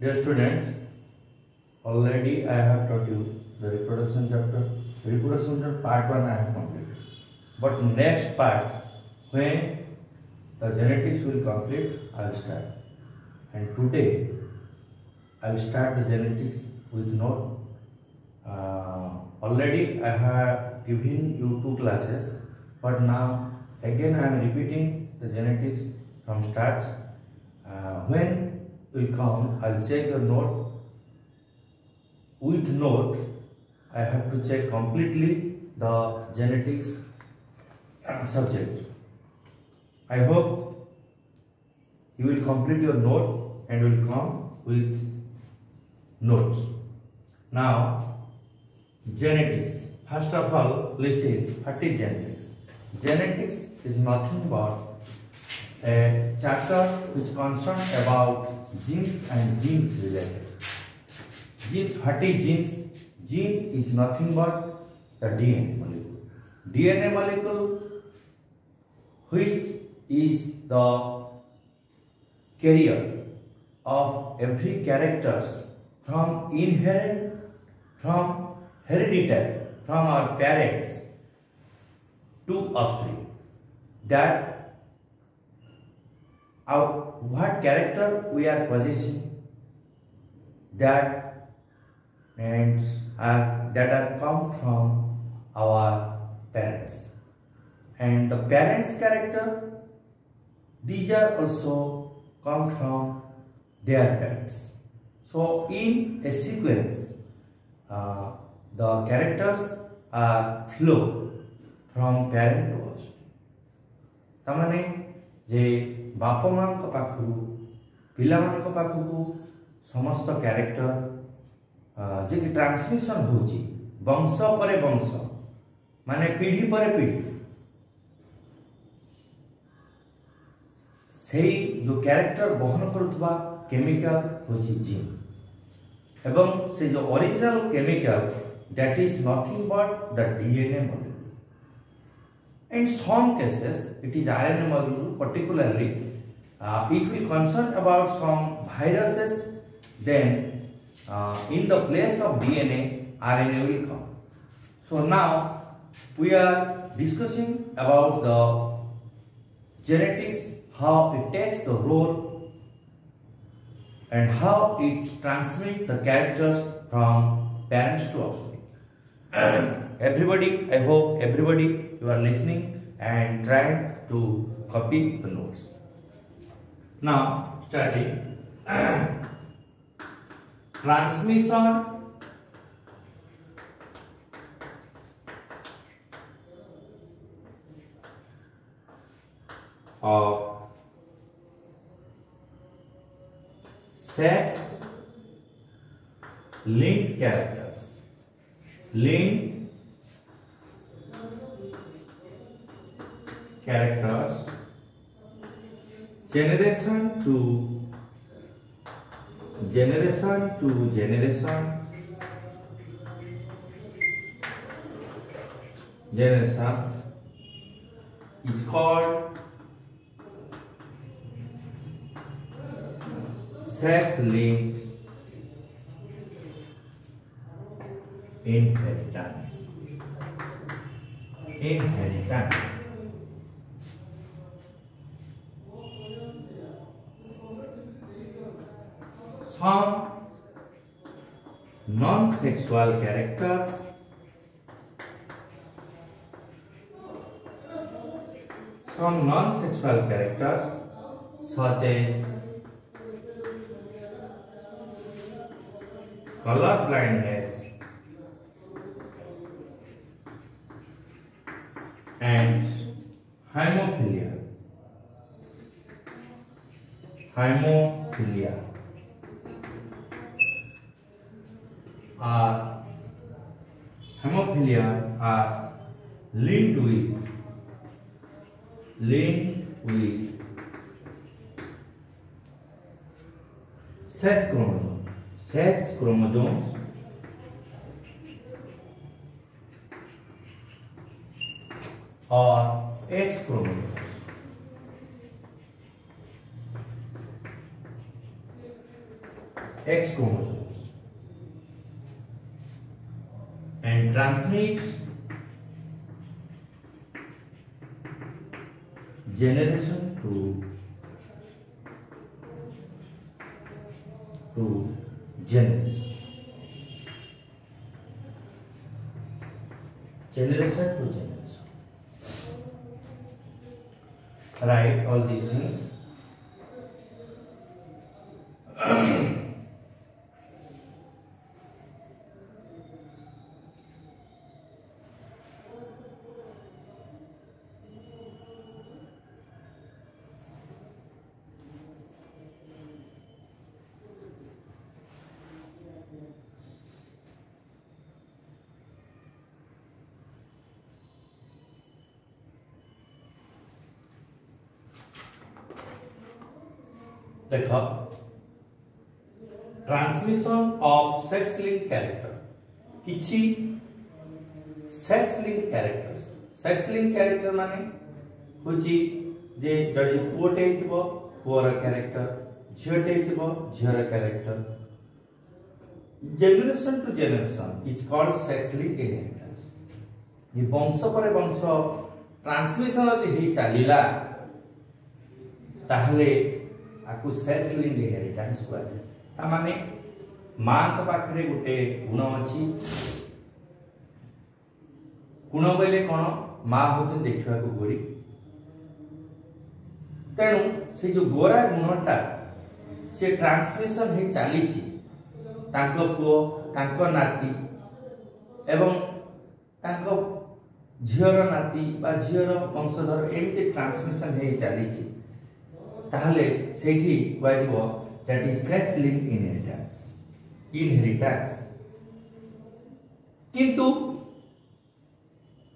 Dear students, already I have taught you the reproduction chapter. Reproduction chapter part 1 I have completed. But next part, when the genetics will complete, I will start. And today, I will start the genetics with note. Uh, already I have given you two classes, but now again I am repeating the genetics from start. Uh, when will come, I'll check your note. With note, I have to check completely the genetics subject. I hope you will complete your note and will come with notes. Now, genetics. First of all, listen, what is genetics? Genetics is nothing but a chapter which concerns about genes and genes related. Genes, what is genes? Gene is nothing but the DNA molecule. DNA molecule which is the carrier of every characters from inherent, from hereditary, from our parents to offspring. That our what character we are possessing that and are that are come from our parents. And the parents character these are also come from their parents. So in a sequence uh, the characters are flow from parent to us তার মানে ବାପା ମାଙ୍କ ପାଖରୁ ପିଲାମାନଙ୍କ ପାଖକୁ ସମସ୍ତ character ଯେ କି ଟ୍ରାନ୍ସମିସନ୍ ହେଉଛି ବଂଶ ପରେ ବଂଶ ମାନେ ପିଢ଼ି ପରେ ପିଢ଼ି ସେଇ ଯେଉଁ କ୍ୟାରେକ୍ଟର ବହନ କରୁଥିବା କେମିକାଲ ହେଉଛି ଜିନ୍ ଏବଂ ସେ ଯେଉଁ original chemical that is nothing but the DNA molecule. In some cases, it is RNA molecule, particularly uh, if we concern about some viruses, then uh, in the place of DNA, RNA will come. So now we are discussing about the genetics, how it takes the role and how it transmits the characters from parents to offspring. everybody, I hope everybody you are listening and trying to copy the notes. Now, starting. Transmission. Of sex linked characters. Linked characters. Generation to generation to generation. Generation. Is called sex linked inheritance. Inheritance some non-sexual characters. Some non-sexual characters such as color blindness and hemophilia. Hemophilia hemophilia are linked with linked with sex chromosome sex chromosomes or X chromosomes X chromosomes and transmit generation to to generation. Generation to generation. Write all these things. ଦେଖ transmission of sex link character किछि sex link characters sex link character माने होची जे जड़ी पुओटे हितबो पुओर character झियोटे हितबो झियोर character generation to generation is called sex link inheritance ये वंश पर वंश ट्रांसमिशन यदि हे चलिला, ताहले ଆକୁ ସେଲ୍ସ ଲିଣ୍ଡ ଇନହେରିଟାନ୍ସ କୁହାଯାଏ ତାମାନେ ମାଆଙ୍କ ପାଖରେ ଗୋଟେ ଗୁଣ ଅଛି ଗୁଣ ବୋଇଲେ କ'ଣ ମା ହେଉଛନ୍ତି ଦେଖିବାକୁ ଗୋରୀ ତେଣୁ ସେ ଯେଉଁ ଗୋରା ଗୁଣଟା ସେ ଟ୍ରାନ୍ସମିସନ୍ ହେଇ ଚାଲିଛି ତାଙ୍କ ପୁଅ ତାଙ୍କ ନାତି ଏବଂ ତାଙ୍କ ଝିଅର ନାତି ବା ଝିଅର ବଂଶଧର ଏମିତି ଟ୍ରାନ୍ସମିସନ୍ ହେଇ ଚାଲିଛି ताहले सेठी वाजी वो जाती सेक्स लिंक इनहेरिटेंस इनहेरिटेंस किंतु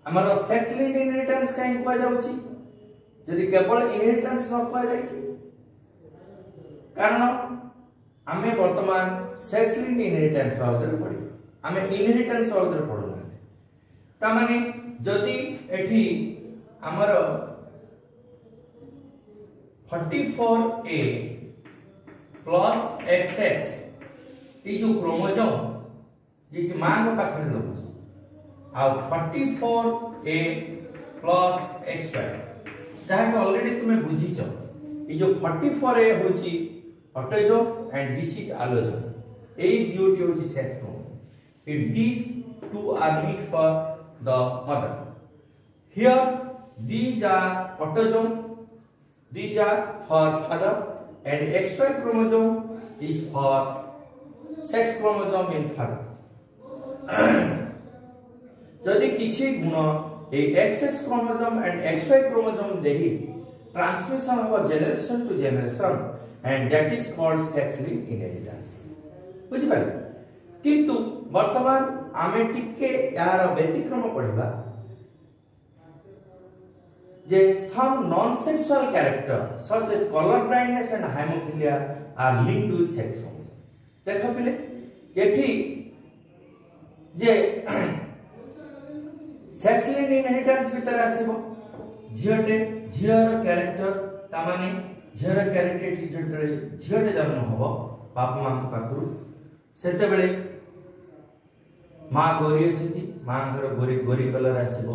हमारा सेक्स लिंक इनहेरिटेंस का इंक्वायर जाऊँ ची जदि केवल इनहेरिटेंस ना इंक्वायर जाए कि कारण हमें वर्तमान सेक्स लिंक इनहेरिटेंस वाउदर पड़ी हमें इनहेरिटेंस वाउदर पड़ोगे तमने जदि ऐठी हमारा 44a प्लस एक्स एक्स, ये जो क्रोमोजोम जे कि माँ के पाखरे रहउछ आ 44 ए प्लस एक्स वाई, जहा कि ऑलरेडी तुमे बुझी छ ये जो 44 ए होची, autosome and this is allosome ए ड्यूटी होची sex chromosome if these two are meet for the mother. Here, these are autosome These are for father and XY chromosome is for sex chromosome in father. ଯଦି କିଛି ଗୁଣ ଏଇ X X chromosome and X Y chromosome ଦେଇ transmission ହେବ generation to generation and that is called sex link inheritance ବୁଝିପାରିଲେ କିନ୍ତୁ ବର୍ତ୍ତମାନ ଆମେ ଟିକେ ଏହାର ବ୍ୟତିକ୍ରମ ପଢ଼ିବା যে some non-sexual character, such as color blindness and hemophilia, are linked with sex hormones. দেখো পিলে, এটি যে সেক্স লিঙ্ক ইনহেরিটেন্স ভিতরে আসিব, ঝিওটে, ঝিওর ক্যারেক্টর তা মানে ঝিওর ক্যারেক্টর যেতবে ঝিওটে জন্ম হব, বাপা মাঙ্ক পাখরু। সেতবেলে মা গোরি অছন্তি মাঙ্কর গোরি গোরি কলর আসিব।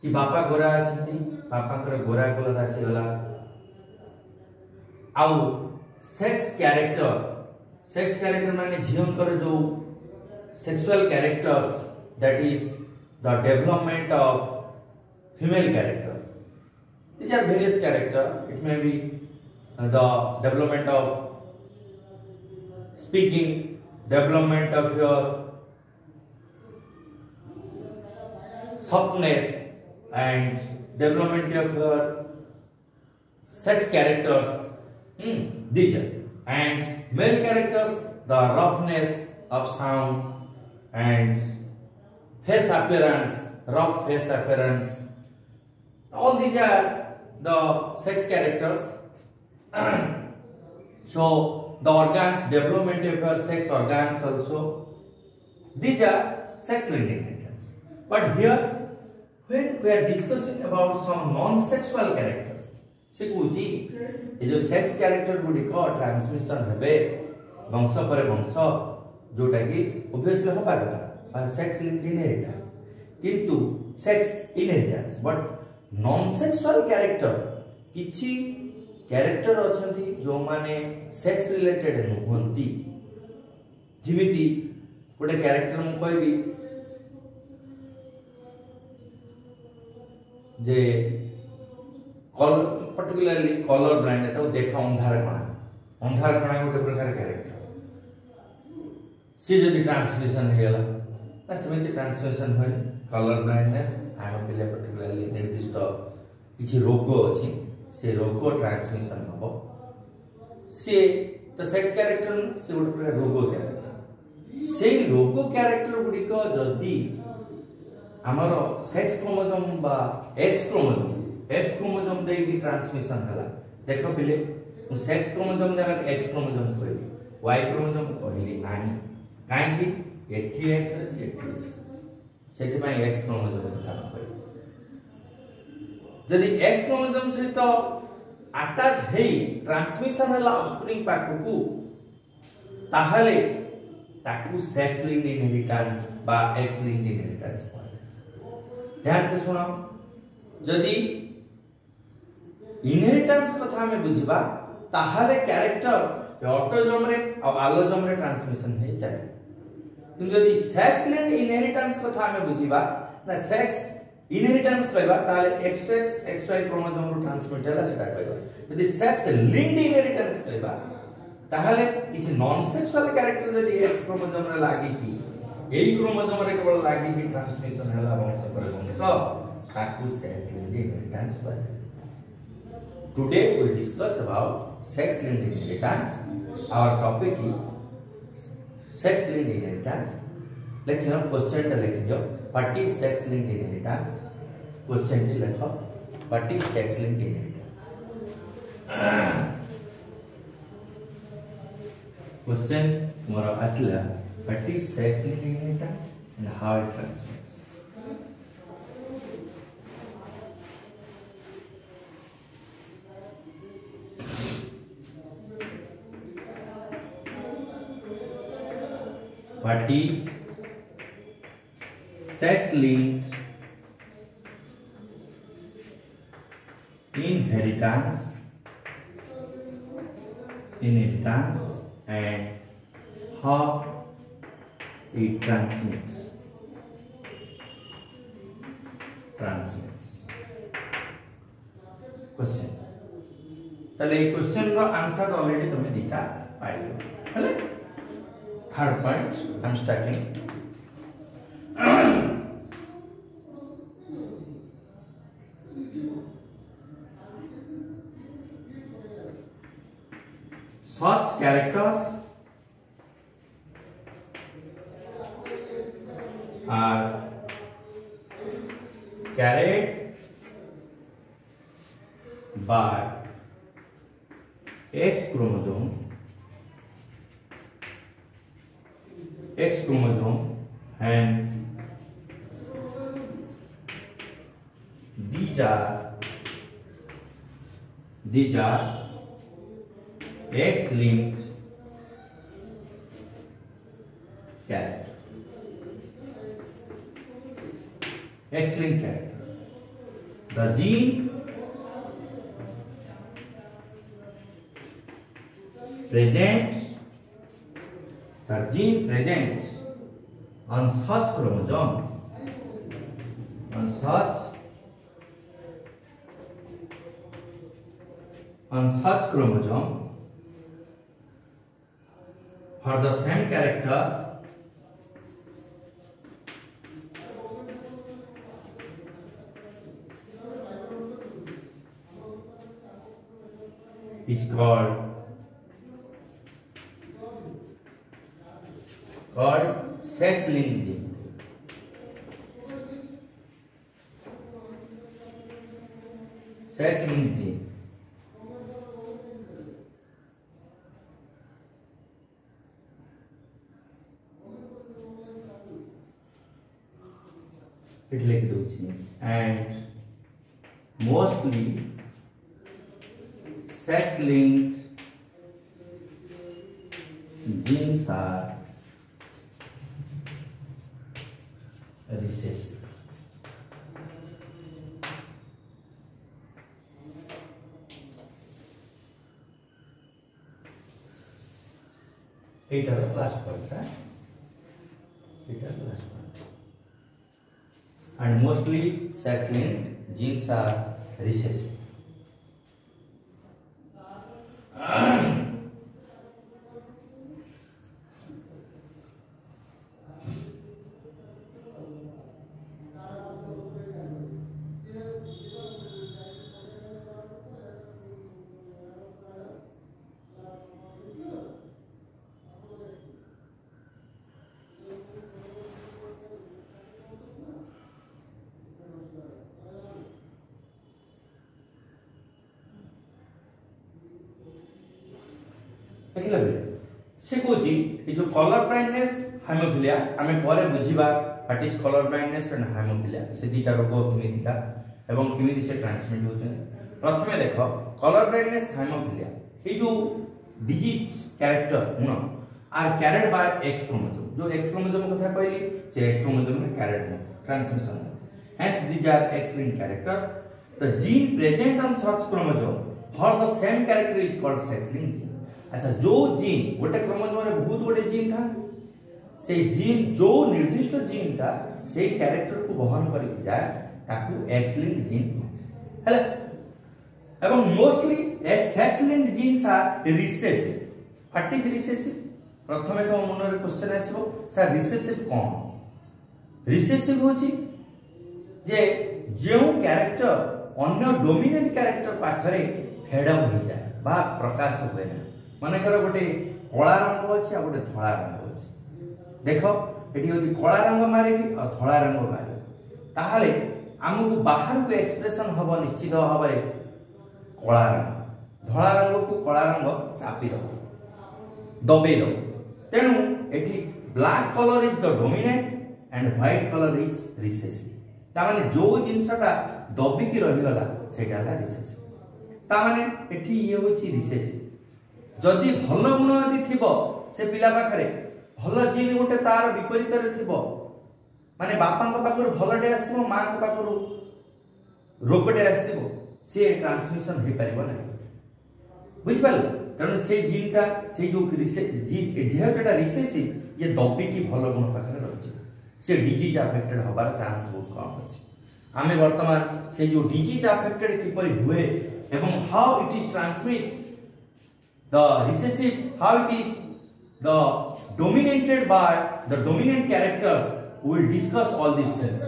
কি বাপা গোরা অছন্তি बापा गोरा कलर आसीगला आउ सेक्स क्यारेक्टर सेक्स क्यारेक्टर मान झीकर जो sexual characters that is the development of female character these are various character it may be the development of speaking development of your softness and development of your sex characters hmm, these are and male characters the roughness of sound and face appearance rough face appearance. All these are the sex characters. So the organs development of your sex organs also. These are sex linked inheritance but here when we are discussing about some non-sexual characters ଶିଖୁଛି ଏ ଯେଉଁ sex character ଗୁଡ଼ିକ transmission ହେବେ ବଂଶ ପରେ ବଂଶ ଯେଉଁଟାକି obviously ହେବା କଥା ବା ସେକ୍ସ ଇନହେରିଟାନ୍ସ କିନ୍ତୁ sex inheritance but non sexual character କିଛି କ୍ୟାରେକ୍ଟର ଅଛନ୍ତି ଯେଉଁମାନେ ସେକ୍ସ ରିଲେଟେଡ୍ ନୁହନ୍ତି ଯେମିତି ଗୋଟେ କ୍ୟାରେକ୍ଟର ମୁଁ କହିବି जे कल पर्टिकुलरली कलर ब्लाइंड तो देखा अंधार कणा अंधार कणा गोटे प्रकार कैरेक्टर सी जदि ट्रांसमिशन ना सेମିତି ट्रांसमिशन होय कलर ब्लाइंडनेस आम पिले पर्टिकुलरली निर्दिष्ट किछि रोग अछि से रोग ट्रांसमिशन हबो से तो सेक्स कैरेक्टर से गोटे प्रकार रोग कैरेक्टर से रोग कैरेक्टर आमर सेक्स क्रोमोजोम बा एक्स क्रोमोजोम एक्स क्रोमोजोम दे भी ट्रांसमिशन हला देखो पिले मु सेक्स क्रोमोजोम ने एक्स क्रोमोजोम कहली वाई क्रोमोजोम कहली नाही काहे कि एठी एक्स अछि एठी एक्स सेति पई एक्स क्रोमोजोम कथा कहली जदि एक्स क्रोमोजोम से तो अटैच हेई ट्रांसमिशन हला ऑफस्प्रिंग पाकु को ताहले ताकु सेक्स लिंक्ड इनहेरिटेंस बा एक्स लिंक्ड इनहेरिटेंस ध्यान से सुनो जदि इनहेरिटेंस कथा हमें बुझिबा, ताहाले कैरेक्टर ऑटोजोम रे और आलोजोम रे ट्रांसमिशन हे जाय किंतु यदि सेक्स लिंक्ड इनहेरिटेंस कथा हमें बुझिबा, ना सेक्स इनहेरिटेंस कहबा ताले X X X Y chromosome रो ट्रांसमिट होला सेटा कहबा। यदि सेक्स लिंक्ड इनहेरिटेंस कहबा, ताहाले किछि नॉन सेक्सुअल कैरेक्टर यदि एक्स क्रोमोजोम रे लागि की यही क्रोमोसोम रे केवल लागि कि ट्रांसमिशन हला वंश पर वंश ताकू सेक्स लिंग इनहेरिटेंस पर today we will discuss about sex link inheritance our topic is sex link inheritance लेकिन हम क्वेश्चन टा लिख दियो what is sex link inheritance question T लिखो what is sex link inheritance question मोर आसला What is sex linked inheritance and how it transmits? What is sex linked inheritance inheritance and how it transmits transmits question তাহলে এই question র answer already তুমি দিটা পাইলো হলে third point I am starting such characters carried by X chromosome X chromosome hence these are these are X link carried X link carried The gene presents the gene presents on such chromosome on such on such chromosome for the same character is called called sex linked gene. Sex linked gene. It like those and mostly sex linked genes are recessive. Are last point, right? Eight last point. And mostly sex-linked genes are recessive. Haemophilia ଆମେ ପରେ ବୁଝିବା what is colour blindness and haemophilia ସେ ଦୁଇଟା ରୋଗ କେମିତିକା ଏବଂ କେମିତି ସେ ଟ୍ରାନ୍ସମିଟ୍ ହେଉଛନ୍ତି ପ୍ରଥମେ ଦେଖ କଲର୍ ବ୍ଲାଇଣ୍ଡନେସ୍ ହାଇମୋଫିଲିଆ ଏଇ ଯେଉଁ ଡିଜିଜ୍ କ୍ୟାରେକ୍ଟର ଗୁଣ are carried by X chromosome ଯେଉଁ ଏକ୍ସ କ୍ରୋମୋଜୋମ୍ କଥା କହିଲି ସେ ଏକ୍ସ କ୍ରୋମୋଜୋମ୍ରେ କ୍ୟାରେଟ୍ ଗୁଣ transmission hence these are X link character The gene present on such chromosome for the same character is called sex linked gene. अच्छा जो gene गोटे chromosome रे बहुत गोटे जीन था से जीन जो निर्दिष्ट जीन टा से क्यारेक्टर को बहन करके जाए एक्सलेंट जीन है मोस्टली एक्सलेंट जीन सार रिसेसिव रिसेसिव प्रथम तुम मन क्वेश्चन आसो सर रिसेसिव कौन रिसेसिव हो जे जो क्यारेक्टर अगर डोमिनेंट क्यारेक्टर पाखे फेडअप हो जाए बा प्रकाश हुए ना मन कर गोटे कला रंग अच्छे गोटे धला रंग ଦେଖ ଏଠି ଯଦି କଳା ରଙ୍ଗ ମାରିବି ଆଉ ଧଳା ରଙ୍ଗ ମାରିବି ତାହେଲେ ଆମକୁ ବାହାରକୁ ଏକ୍ସପ୍ରେସନ ହବ ନିଶ୍ଚିତ ଭାବରେ କଳା ରଙ୍ଗ ଧଳା ରଙ୍ଗକୁ କଳା ରଙ୍ଗ ଚାପି ଦେବ ଦବେଇ ଦେବ ତେଣୁ ଏଠି black colour is the dominant and white colour is recessive ତାମାନେ ଯୋଉ ଜିନିଷଟା ଦବିକି ରହିଗଲା ସେଇଟା ହେଲା ରିସେସିଭ ତାମାନେ ଏଠି ଇଏ ହେଉଛି ରିସେସିଭ ଯଦି ଭଲ ଗୁଣ ଯଦି ଥିବ ସେ ପିଲା ପାଖରେ ଭଲ ଜିନ୍ ଗୋଟେ ତାର ବିପରୀତରେ ଥିବ ମାନେ ବାପାଙ୍କ ପାଖରୁ ଭଲଟେ ଆସିଥିବ ମାଙ୍କ ପାଖରୁ ରୋଗଟେ ଆସିଥିବ ସିଏ ଟ୍ରାନ୍ସମିଶନ ହେଇପାରିବ ନାହିଁ ବୁଝିପାରିଲ ତେଣୁ ସେ ଜିନ୍ଟା ସେଇ ଯୋଉ ଯେହେତୁ ଏଟା ରିସେସିଭ ଇଏ ଦବିକି ଭଲ ଗୁଣ ପାଖରେ ରହିଛି ସେ ଡିଜିଜ୍ ଆଫେକ୍ଟେଡ୍ ହବାର ଚାନ୍ସ ବହୁତ କମ୍ ଅଛି ଆମେ ବର୍ତ୍ତମାନ ସେ ଯୋଉ ଡିଜିଜ୍ ଆଫେକ୍ଟେଡ୍ କିପରି ହୁଏ ଏବଂ how it is transmit the recessive how it is the dominated by the dominant characters we will discuss all these things.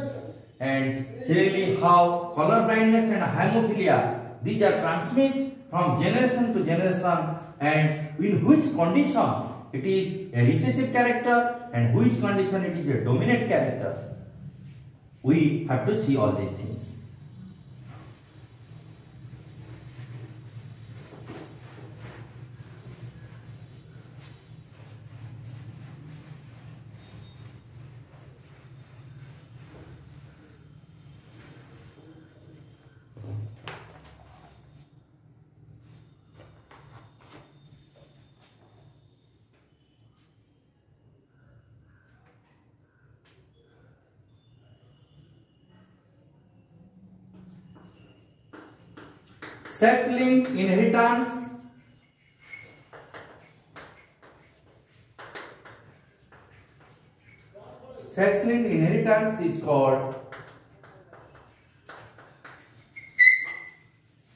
And really how color blindness and hemophilia these are transmitted from generation to generation and in which condition it is a recessive character and which condition it is a dominant character. We have to see all these things sex linked inheritance. Sex linked inheritance is called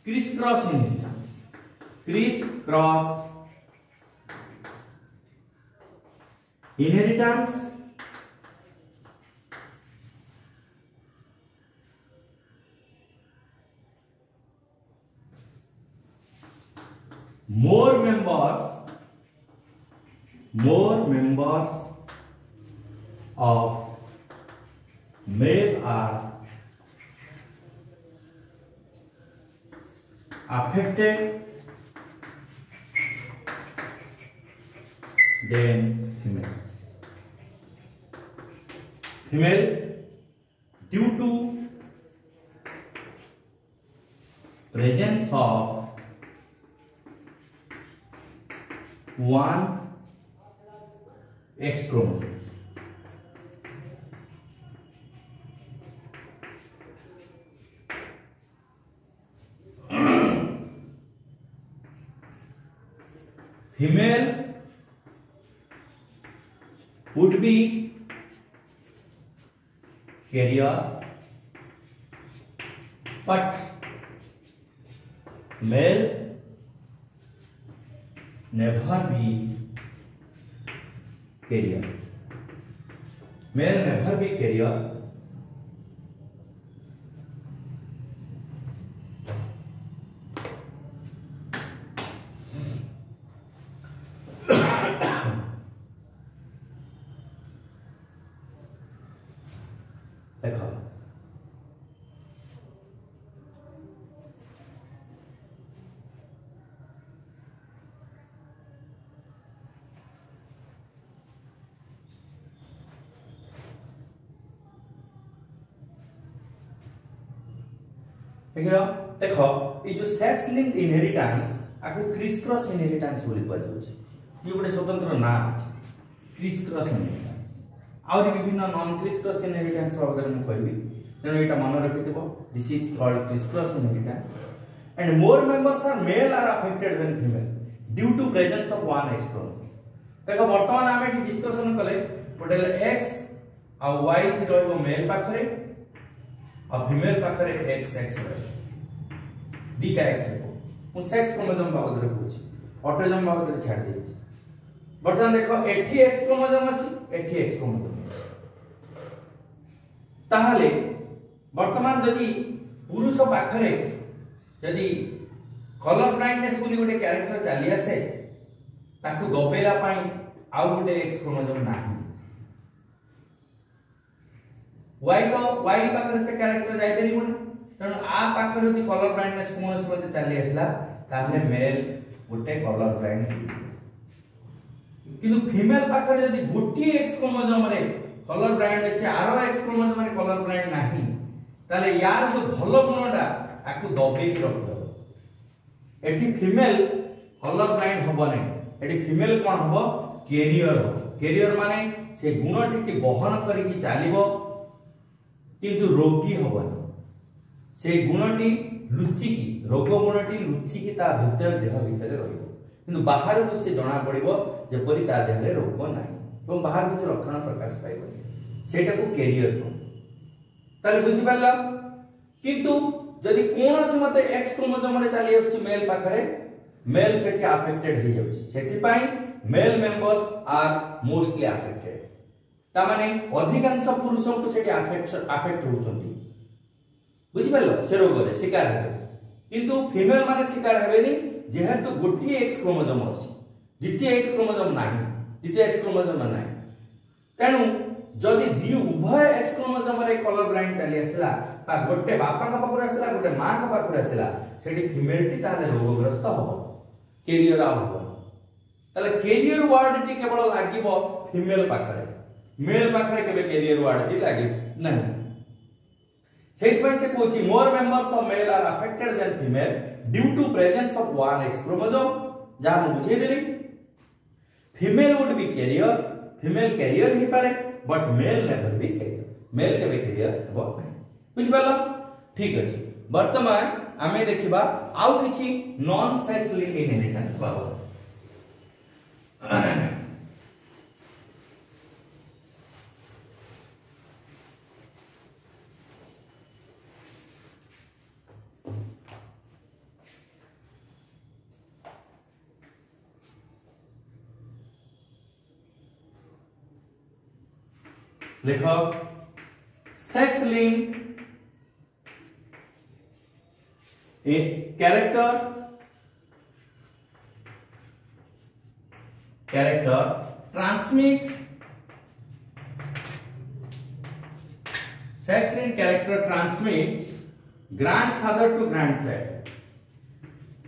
crisscross inheritance. Crisscross inheritance members of male are affected than female. Female due to presence of one X chromosomes. Female would be carrier, but male never be carrier मेरा है भी carrier ଦେଖିଲ ଦେଖ ଏଇ ଯୋଉ sex link inheritance ଆକୁ Chris cross inheritance ବୋଲି କୁହାଯାଉଛି ଇଏ ଗୋଟେ ସ୍ୱତନ୍ତ୍ର ନାଁ ଅଛି କ୍ରିସ୍ କ୍ରସ୍ ଇନହେରିଟାନ୍ସ ଆହୁରି ବିଭିନ୍ନ ନନ୍ କ୍ରିସ୍ କ୍ରସ୍ ଇନହେରିଟାନ୍ସ ବାବଦରେ ମୁଁ କହିବି ତେଣୁ ଏଇଟା ମନେ ରଖିଥିବ this is called criss cross inheritance and more members are male are affected than female due to presence of one X chromosome ଦେଖ ବର୍ତ୍ତମାନ ଆମେ ଏଠି ଡିସ୍କସନ କଲେ ଗୋଟେ x ଆଉ y ଥି ରହିବ ମେଲ୍ ପାଖରେ ଆଉ ଫିମେଲ ପାଖରେ x x ରହିବ ଦିଟା x ରହିବ ମୁଁ ସେକ୍ସ କ୍ରୋମୋଜୋମ ବାବଦରେ କହୁଛି ଅଟୋଜୋମ ବାବଦରେ ଛାଡ଼ି ଦେଇଛି ବର୍ତ୍ତମାନ ଦେଖ ଏଠି x କ୍ରୋମୋଜୋମ ଅଛି ଏଠି x କ୍ରୋମୋଜୋମ ଅଛି ତାହେଲେ ବର୍ତ୍ତମାନ ଯଦି ପୁରୁଷ ପାଖରେ ଯଦି କଲର ବ୍ଲାଇଣ୍ଡନେସ୍ ବୋଲି ଗୋଟେ କ୍ୟାରେକ୍ଟର ଚାଲି ଆସେ ତାକୁ ଦବେଇଲା ପାଇଁ ଆଉ ଗୋଟେ ଏକ୍ସ କ୍ରୋମୋଜୋମ ନାହିଁ ୱାଇ ତ ୱାଇ ପାଖରେ ସେ କ୍ୟାରେକ୍ଟର ଯାଇପାରିବନି ତେଣୁ ଆ ପାଖରେ ଯଦି କଲର ବ୍ଲାଇଣ୍ଡନେସ୍ କୌଣସି ମତେ ଚାଲି ଆସିଲା ତାହେଲେ ମେଲ୍ ଗୋଟେ କଲର ବ୍ଲାଇଣ୍ଡ ହେଇଯିବ କିନ୍ତୁ ଫିମେଲ ପାଖରେ ଯଦି ଗୋଟିଏ ଏକ୍ସ କ୍ରୋମୋଜୋମରେ କଲର ବ୍ଲାଇଣ୍ଡ ଅଛି ଆର ଏକ୍ସ କ୍ରୋମୋଜୋମରେ କଲର ବ୍ଲାଇଣ୍ଡ ନାହିଁ ତାହେଲେ ୟାର ଯୋଉ ଭଲ ଗୁଣଟା ତାକୁ ଦବେଇକି ରଖିଦବ ଏଠି ଫିମେଲ କଲର ବ୍ଲାଇଣ୍ଡ ହବ ନାହିଁ ଏଠି ଫିମେଲ କଣ ହବ କ୍ୟାରିୟର ହବ କ୍ୟାରିୟର ମାନେ ସେ ଗୁଣଟିକି ବହନ କରିକି ଚାଲିବ କିନ୍ତୁ ରୋଗୀ ହବନି ସେ ଗୁଣଟି ଲୁଚିକି ରୋଗ ଗୁଣଟି ଲୁଚିକି ତା ଭିତରେ ଦେହ ଭିତରେ ରହିବ କିନ୍ତୁ ବାହାରକୁ ସେ ଜଣା ପଡିବ ଯେପରି ତା ଦେହରେ ରୋଗ ନାହିଁ ଏବଂ ବାହାର କିଛି ଲକ୍ଷଣ ପ୍ରକାଶ ପାଇବନି ସେଇଟାକୁ କ୍ୟାରିୟର କୁହନ୍ତି ତାହେଲେ ବୁଝିପାରିଲ କିନ୍ତୁ ଯଦି କୌଣସି ମତେ ଏକ୍ସ କ୍ରୋମୋଜୋମରେ ଚାଲି ଆସୁଛି ମେଲ୍ ପାଖରେ ମେଲ୍ ସେଠି ଆଫେକ୍ଟେଡ ହେଇଯାଉଛି ସେଥିପାଇଁ male members are mostly affected ତାମାନେ ଅଧିକାଂଶ ପୁରୁଷଙ୍କୁ ସେଠି ଆଫେକ୍ଟ ଆଫେକ୍ଟ ହେଉଛନ୍ତି ବୁଝିପାରିଲ ସେ ରୋଗରେ ଶିକାର ହେବେ କିନ୍ତୁ ଫିମେଲ ମାନେ ଶିକାର ହେବେନି ଯେହେତୁ ଗୋଟିଏ ଏକ୍ସ କ୍ରୋମୋଜୋମ ଅଛି ଦ୍ୱିତୀୟ ଏକ୍ସ କ୍ରୋମୋଜୋମ ନାହିଁ ଦ୍ୱିତୀୟ ଏକ୍ସ କ୍ରୋମୋଜୋମ ନାହିଁ ତେଣୁ ଯଦି ଦି ଉଭୟ ଏକ୍ସ କ୍ରୋମୋଜୋମରେ କଲର ବ୍ଲାଇଣ୍ଡ ଚାଲି ଆସିଲା ବା ଗୋଟେ ବାପାଙ୍କ ପାଖରୁ ଆସିଲା ଗୋଟେ ମାଙ୍କ ପାଖରୁ ଆସିଲା ସେଠି ଫିମେଲଟି ତାହେଲେ ରୋଗଗ୍ରସ୍ତ ହବ କ୍ୟାରିୟର ଆଉ ହବନି ତାହେଲେ କ୍ୟାରିୟର ୱାର୍ଡଟି କେବଳ ଲାଗିବ ଫିମେଲ ପାଖରେ ମେଲ ପାଖରେ କେବେ କ୍ୟାରିୟର ୱାର୍ଡଟି ଲାଗିବ ନାହିଁ ସେଇଥିପାଇଁ ସେ କହୁଛି more members of male are affected than female due to presence of one X chromosome ଯାହା ମୁଁ ବୁଝେଇଦେଲି female would be carrier female carrier ହେଇପାରେ but male never be carrier male କେବେ କ୍ୟାରିୟର ହେବ ନାହିଁ ବୁଝିପାରିଲ ଠିକ ଅଛି ବର୍ତ୍ତମାନ ଆମେ ଦେଖିବା ଆଉ କିଛି ନନ୍ ସେକ୍ସ ଲିଙ୍କ ଇନହେରିଟାନ୍ସ ବାବଦ देखो। Sex link A character character transmits sex link character transmits grandfather to grandchild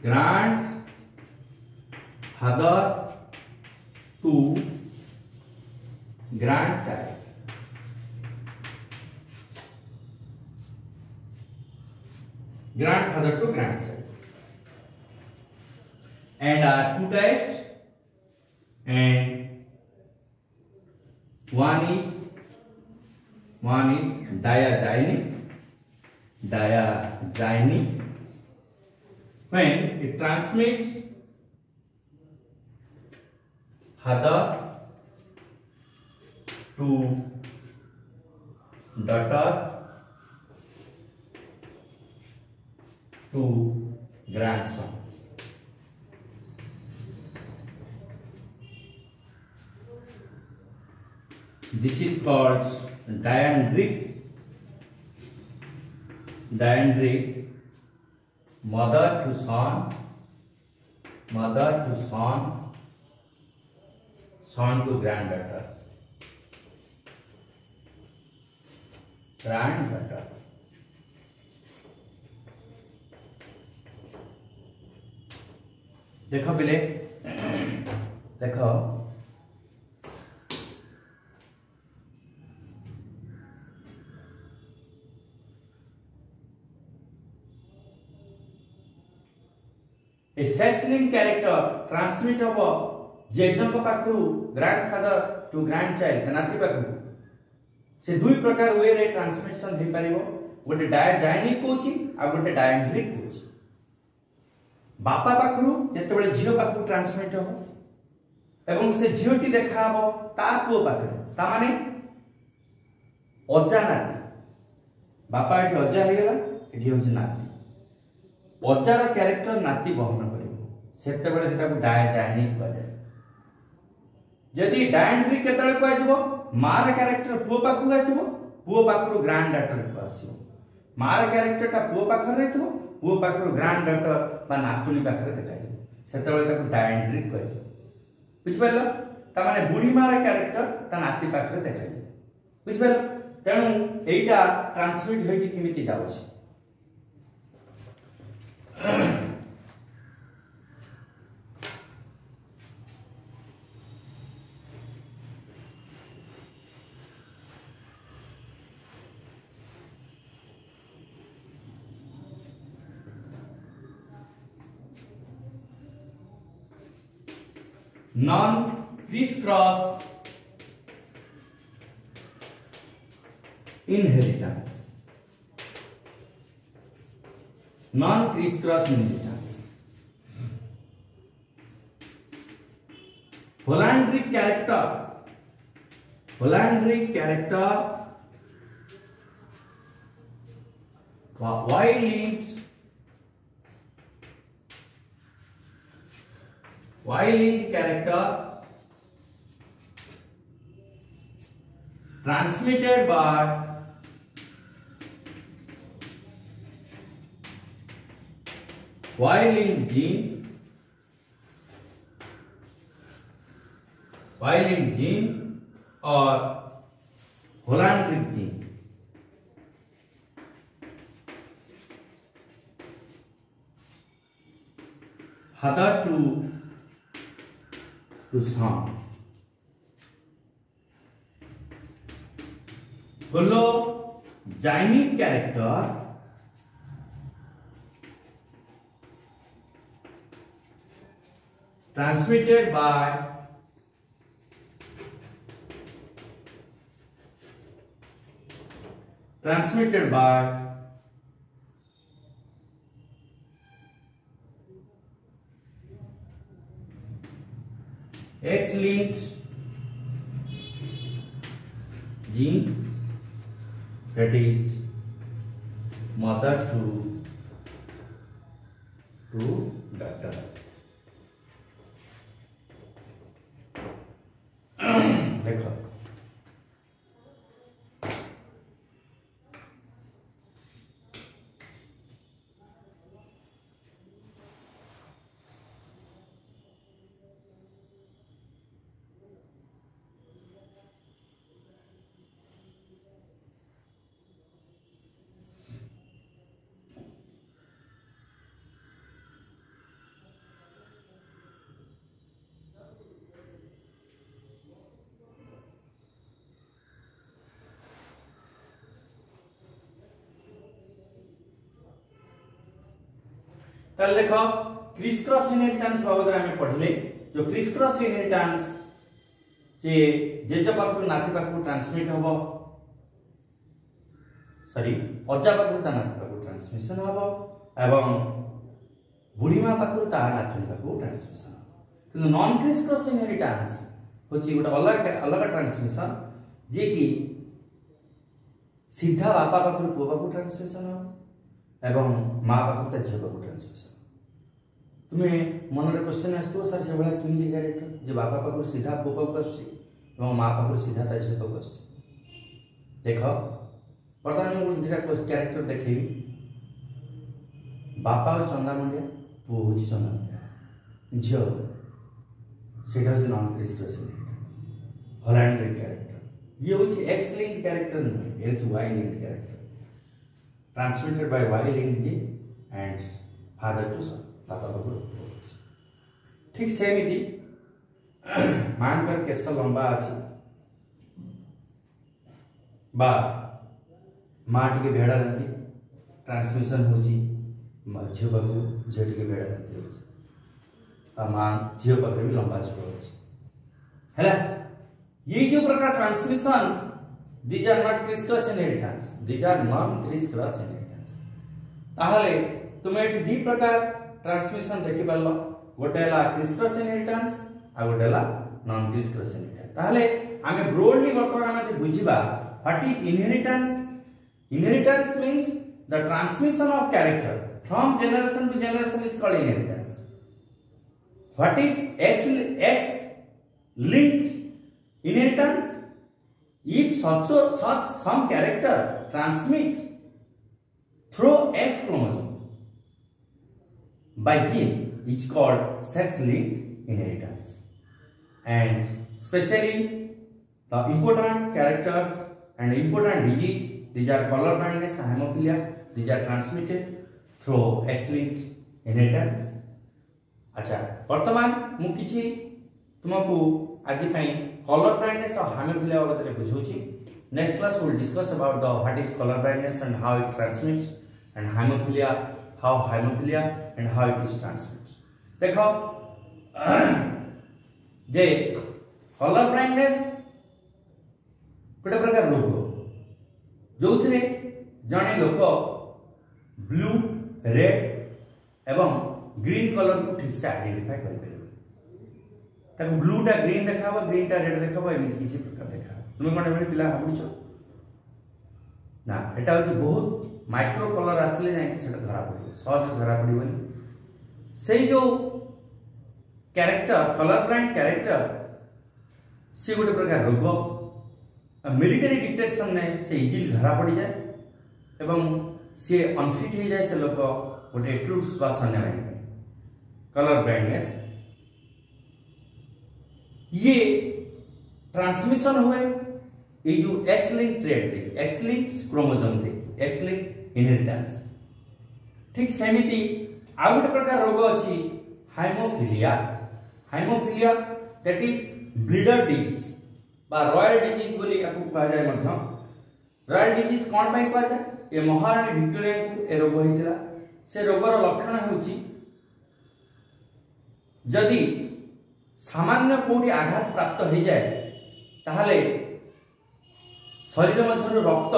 grandfather to grand grandson grandfather to grandchild. And are two types and one is one is diazynic diazynic when it transmits father to daughter to grandson this is called diandric diandric mother to son mother to son son to granddaughter granddaughter ଦେଖ ପିଲେ ଦେଖ A sex linked character transmit ହବ ଜେଜଙ୍କ ପାଖରୁ grandfather to grandchild ନାତି ପାଖକୁ ସେ ଦୁଇ ପ୍ରକାର ୱେରେ ଟ୍ରାନ୍ସମିଶନ ହେଇପାରିବ ଗୋଟେ ଡାୟାଜାଇନିକ କହୁଛି ଆଉ ଗୋଟେ ଡାୟାଣ୍ଡ୍ରିକ କହୁଛି ବାପା ପାଖରୁ ଯେତେବେଳେ ଝିଅ ପାଖକୁ ଟ୍ରାନ୍ସମିଟ ହବ ଏବଂ ସେ ଝିଅଟି ଦେଖାହବ ତା ପୁଅ ପାଖରେ ତା ମାନେ ଅଜା ନାତି ବାପା ଏଠି ଅଜା ହେଇଗଲା ଏଠି ହଉଛି ନାତି ଅଜାର କ୍ୟାରେକ୍ଟର ନାତି ବହନ କରିବ ସେତେବେଳେ ସେଟାକୁ ଡାୟାଜାଇନିକ କୁହାଯାଏ ଯଦି ଡାୟାଣ୍ଡ୍ରିକ କେତେବେଳେ କୁହାଯିବ ମାର କ୍ୟାରେକ୍ଟର ପୁଅ ପାଖକୁ ଆସିବ ପୁଅ ପାଖରୁ ଗ୍ରାଣ୍ଡ ଡାଟରକୁ ଆସିବ ମାର କ୍ୟାରେକ୍ଟରଟା ପୁଅ ପାଖରେ ରହିଥିବ ପୁଅ ପାଖରୁ ଗ୍ରାଣ୍ଡ ଡଟର ବା ନାତୁଣୀ ପାଖରେ ଦେଖାଯିବ ସେତେବେଳେ ତାକୁ ଡାୟାଣ୍ଡ୍ରିକ କୁହାଯିବ ବୁଝିପାରିଲ ତାମାନେ ବୁଢୀ ମାର କ୍ୟାରେକ୍ଟର ତା ନାତି ପାଖରେ ଦେଖାଯିବ ବୁଝିପାରିଲ ତେଣୁ ଏଇଟା ଟ୍ରାନ୍ସମିଟ ହେଇକି କେମିତି ଯାଉଛି non criss cross inheritance non criss cross inheritance holandric character holandric character wild leaves Y linked character transmitted by Y-linked gene Y-linked gene or Hollandric gene Other two to sound. Hologynic character transmitted by transmitted by X link gene that is mother to to daughter देखो। ताले देखो crisscross inheritance बाबदरे हमें पढ़ले जो crisscross inheritance जे जेजे पाखु नाति पाखु ट्रांसमिट होबो सॉरी अज्जा पाखु ता नाति पाखु ट्रांसमिशन होबो एवं बुढीमा पाखु ता नाति पाखु ट्रांसमिशन किंतु नॉन क्रिस्क्रॉस इनहेरिटेंस होची गोटा अलग अलग ट्रांसमिशन जे की सीधा बापा पाखु पुवा पाखु ट्रांसमिशन एवं माँ पाखु ता जेजे पाखु ट्रांसमिशन ତୁମେ ମନରେ କ୍ୱେଶ୍ଚନ୍ ଆସୁଥିବ ସାର୍ ସେଭଳିଆ କେମିତି କ୍ୟାରେକ୍ଟର ଯେ ବାପା ପାଖରୁ ସିଧା ପୁଅ ପାଖକୁ ଆସୁଛି ଏବଂ ମା ପାଖରୁ ସିଧା ତା ଝିଅ ପାଖକୁ ଆସୁଛି ଦେଖ ବର୍ତ୍ତମାନ ମୁଁ ଦୁଇଟା କ୍ୟାରେକ୍ଟର ଦେଖେଇବି ବାପା ହେଉଛି ଚନ୍ଦାମୁଣ୍ଡିଆ ପୁଅ ହେଉଛି ଚନ୍ଦାମୁଣ୍ଡିଆ ଝିଅ ସେଇଟା ହେଉଛି ନନ୍ କ୍ରିସ୍ଟସ୍ ହଲାଣ୍ଡ କ୍ୟାରେକ୍ଟର ଇଏ ହେଉଛି ଏକ୍ସ ଲିଙ୍କ୍ କ୍ୟାରେକ୍ଟର ନୁହେଁ ଏ ହେଉଛି Y link character transmitted by Y linked gene and father to son ठीक उपभोग ঠিক সেমিতি মায়াঙ্কর কেশ লম্বা আছে বা মা টিকে ভেড়া দাঁতি ট্রান্সমিশন হচ্ছে ঝিও পাখু ঝিও हो ভেড়া দাঁতি হচ্ছে বা মা ঝিও পাখে বি ये जो प्रकार transmission? These are not criss cross inheritance these are non criss cross inheritance ताहले, तुम्हें एटी प्रकार ट्रांसमिशन देखी पाल गोटे क्रिस्क्रस इनहेरिटेन्स आ गए नन क्रिस्क्रस इनहेरिटेन्स ब्रोडली बर्तमान आज बुझा what is inheritance inheritance mean the transmission of character from generation to generation is called inheritance what is X X link inheritance if such such some character transmit through X chromosome by gene which called sex-linked inheritance. And specially the important characters and important disease, these are color blindness, hemophilia, these are transmitted through X-linked inheritance. अच्छा वर्तमान मु किछि तुमको आज पई color blindness और hemophilia बाबत बुझौछि next class will discuss about the what is color blindness and how it transmits and hemophilia how hemophilia and how it is transmitted. देखो जे कलर ब्लाइंडनेस गोटे प्रकार रोग जो थे जड़े लोक ब्लू रेड एवं ग्रीन कलर को ठीक से आइडेंटिफाई कर ब्लूटा ग्रीन देखा ग्रीनटा रेड देखा एमती किसी प्रकार देखा तुम कौन ए पिला भावुच ना यहाँ हूँ बहुत माइक्रो कलर आसे धरा पड़े सहज धरा पड़े से जो क्यारेक्टर कलर ब्रांड क्यारेक्टर सी गोटे प्रकार रोग मिलिटरी डिटेक्शन में से इजिली धरा पड़ जाए एवं सी अनफिट हो जाए से लोक गोटे ट्रुप्स सैन्य मानी कलर ब्लैंडने ये ट्रांसमिशन हुए এই जो एक्स लिंक ट्रेड थे एक्स लिंक क्रोमोसोम थे एक्स लिंक इनहेरिटेंस ठीक सेमिति आउ गोटे प्रकार रोग अछि haemophilia haemophilia that is bleeder disease बा रॉयल डिजीज बोली याकू कहा जाय मध्य रॉयल डिजीज कोन पई कहा जाय ए महारानी विक्टोरिया को ए रोग होइतिला से रोगर लक्षण हेउची जदि सामान्य कोठी आघात प्राप्त हो जाए ताहले ଶରୀର ମଧ୍ୟରୁ ରକ୍ତ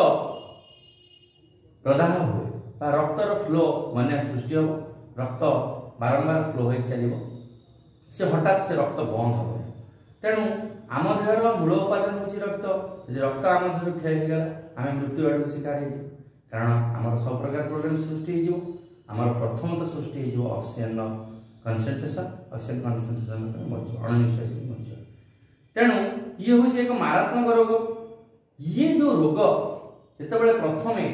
ପ୍ରଦାହ ହୁଏ। ବା ରକ୍ତର ଫ୍ଲୋ ମାନେ ସୃଷ୍ଟି ହେବ। ରକ୍ତ ବାରମ୍ବାର ଫ୍ଲୋ ହୋଇ ଚାଲିବ। ସେ ହଠାତ୍ ସେ ରକ୍ତ ବନ୍ଦ ହେବ। ତେଣୁ ଆମ ଦେହର ମୂଳ ଉପାଦାନ ହେଉଛି ରକ୍ତ। ଯଦି ରକ୍ତ ଆମ ଦେହରୁ କ୍ଷୟ ହେଇଗଲା ଆମେ ମୃତ୍ୟୁ ଆଡ଼କୁ ଶିକାର ହେଇଯିବ। କାରଣ ଆମର ସବୁ ପ୍ରକାର ପ୍ରୋବ୍ଲେମ୍ ସୃଷ୍ଟି ହେଇଯିବ। ଆମର ପ୍ରଥମତଃ ସୃଷ୍ଟି ହେଇଯିବ ଅକ୍ସିଜେନର କନସେନ୍ଟ୍ରେସନ୍ ଅକ୍ସିଜେନ କନସେନ୍ଟ୍ରେସନ୍ ମରିଯିବ। ଅଣନିଶ୍ୱାସୀ ମରିଯିବ। ତେଣୁ ଇଏ ହେଉଛି ଏକ ମାରାତ୍ମକ ରୋଗ। ଇଏ ଯେଉଁ ରୋଗ ଯେତେବେଳେ ପ୍ରଥମେ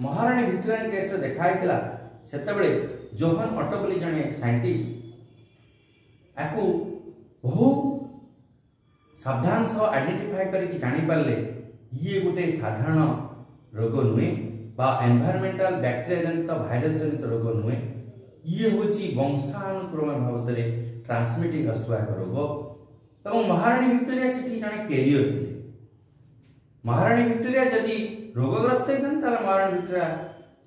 ମହାରାଣୀ ଭିକ୍ଟୋରିଆନ କେସ୍ରେ ଦେଖା ହେଇଥିଲା ସେତେବେଳେ ଜୋହନ ଅଟୋ ବୋଲି ଜଣେ ସାଇଣ୍ଟିଷ୍ଟ ୟାକୁ ବହୁ ସାବଧାନ ସହ ଆଇଡେଣ୍ଟିଫାଏ କରିକି ଜାଣିପାରିଲେ ଇଏ ଗୋଟେ ସାଧାରଣ ରୋଗ ନୁହେଁ ବା ଏନଭାୟରମେଣ୍ଟାଲ ବ୍ୟାକ୍ଟେରିଆ ଜନିତ ଭାଇରସ ଜନିତ ରୋଗ ନୁହେଁ ଇଏ ହେଉଛି ବଂଶାନୁକ୍ରମ ବାବଦରେ ଟ୍ରାନ୍ସମିଟିଂ ଆସୁଥିବା ଏକ ରୋଗ ଏବଂ ମହାରାଣୀ ଭିକ୍ଟୋରିଆ ସେଠି ଜଣେ କ୍ୟାରିୟର ଥିଲେ ମହାରାଣୀ ଭିକ୍ଟୋରିଆ ଯଦି ରୋଗଗ୍ରସ୍ତ ହେଇଥାନ୍ତେ ତାହେଲେ ମହାରାଣୀ ଭିକ୍ଟୋରିଆ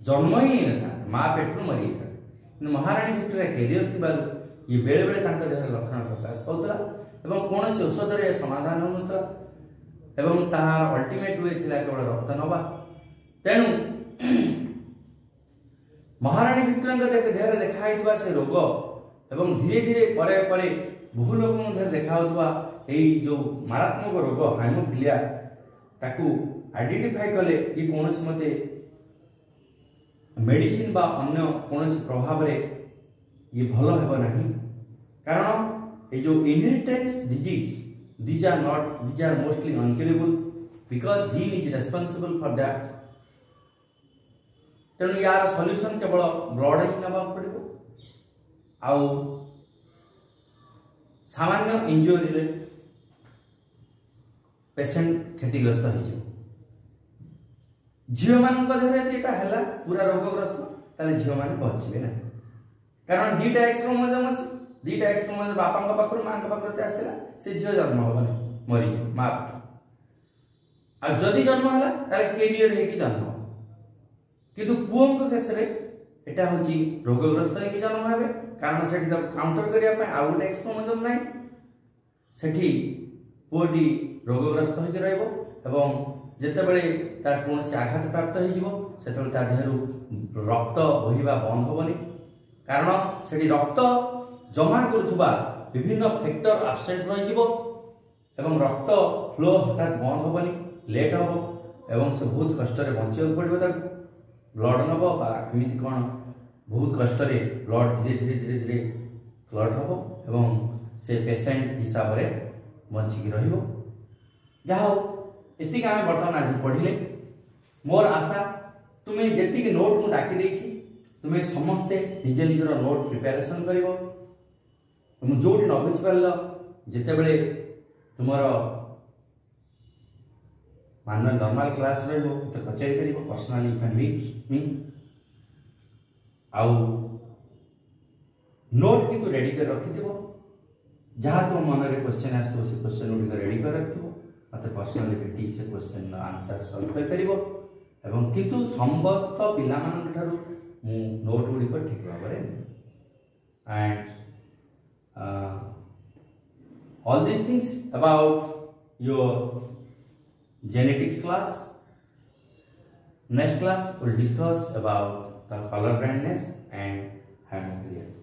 ଜନ୍ମ ହିଁ ହେଇନଥାନ୍ତେ ମା ପେଟରୁ ମରିଯାଇଥାନ୍ତେ କିନ୍ତୁ ମହାରାଣୀ ଭିକ୍ଟୋରିଆ କ୍ୟାରିୟର ଥିବାରୁ ଇଏ ବେଳେବେଳେ ତାଙ୍କ ଦେହରେ ଲକ୍ଷଣ ପ୍ରକାଶ ପାଉଥିଲା ଏବଂ କୌଣସି ଔଷଧରେ ସମାଧାନ ହେଉନଥିଲା ଏବଂ ତାହାର ଅଲ୍ଟିମେଟ୍ ୱେ ଥିଲା କେବଳ ରକ୍ତ ନେବା ତେଣୁ ମହାରାଣୀ ଭିକ୍ଟୋରିଆଙ୍କ ଦେହରେ ଦେଖାହେଇଥିବା ସେ ରୋଗ ଏବଂ ଧୀରେ ଧୀରେ ପରେ ପରେ ବହୁ ଲୋକଙ୍କ ମଧ୍ୟରେ ଦେଖାହେଉଥିବା ଏଇ ଯେଉଁ ମାରାତ୍ମକ ରୋଗ ହାଇମୋଫିଲିଆ आईडेटिफाई कले ये कौन मत मेडिसीन अन्न कौन प्रभाव में ये भल हेबना कारण ये जो inheritance disease these are not these are mostly incurable because gene is responsible for that तेणु यार सल्यूसन केवल ब्लड ही नाक पड़ो आमान्य इंजुरी पेसेंट क्षतिग्रस्त हो झील मानेटा पूरा रोगग्रस्त झी झील बचे ना कारण दीटा एक्स क्रोमोजम अच्छे दीटा एक्स क्रोमोजम बापा माँ प्रति आसा से झील जन्म हेनी मरीज़ माँ बाप जदि जन्म है कैरियर हो जन्म कितु पुओं केस हूँ रोगग्रस्त हो जन्म हे कारण से काउंटर करने आउ गए एक्स ना से पुओटी ରୋଗଗ୍ରସ୍ତ ହୋଇକି ରହିବ ଏବଂ ଯେତେବେଳେ ତାର କୌଣସି ଆଘାତ ପ୍ରାପ୍ତ ହୋଇଯିବ ସେତେବେଳେ ତା ଦେହରୁ ରକ୍ତ ବୋହିବା ବନ୍ଦ ହେବନି। କାରଣ ସେଠି ରକ୍ତ ଜମା କରୁଥିବା ବିଭିନ୍ନ ଫ୍ୟାକ୍ଟର ଆବସେଣ୍ଟ ରହିଯିବ ଏବଂ ରକ୍ତ ଫ୍ଲୋ ହଠାତ୍ ବନ୍ଦ ହେବନି ଲେଟ୍ ହେବ ଏବଂ ସେ ବହୁତ କଷ୍ଟରେ ବଞ୍ଚିବାକୁ ପଡ଼ିବ ତାକୁ। ବ୍ଲଡ଼ ନେବ ବା କେମିତି କ'ଣ? ବହୁତ କଷ୍ଟରେ ବ୍ଲଡ଼ ଧୀରେ ଧୀରେ ଧୀରେ ଧୀରେ କ୍ଲଟ୍ ହେବ ଏବଂ ସେ ପେସେଣ୍ଟ ହିସାବରେ ବଞ୍ଚିକି ରହିବ। ଯାହା ହଉ ଏତିକି ଆମେ ବର୍ତ୍ତମାନ ଆଜି ପଢ଼ିଲେ ମୋର ଆଶା ତୁମେ ଯେତିକି ନୋଟ୍ ମୁଁ ଡାକି ଦେଇଛି ତୁମେ ସମସ୍ତେ ନିଜ ନିଜର ନୋଟ୍ ପ୍ରିପାରେସନ୍ କରିବ ମୁଁ ଯେଉଁଠି ନ ବୁଝିପାରିଲ ଯେତେବେଳେ ତୁମର ମାନୁଆଲ ନର୍ମାଲ କ୍ଲାସ୍ ରହିବ ମୋତେ ପଚାରି ପାରିବ personally you can meet me ଆଉ ନୋଟ୍ କିନ୍ତୁ ରେଡ଼ି କରି ରଖିଥିବ ଯାହା ତୁମ ମନରେ କ୍ୱେଶ୍ଚନ୍ ଆସୁଥିବ ସେ କ୍ୱେଶ୍ଚନ୍ ଗୁଡ଼ିକ ରେଡ଼ି କରି ରଖିଥିବ रेडी कर रखिबो मते पर्सनली भेटी से क्वेश्चन आंसर सॉल्व कर परिबो एवं किंतु समस्त पिला मान ठारू मु नोट गुडी को ठीक भाबरे and all these things about your genetics class. Next class will discuss about the color blindness and hemophilia.